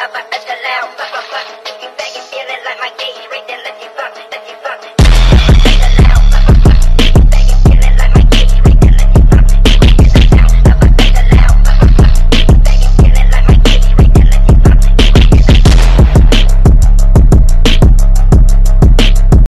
up my escalator. You begging, feeling like my game's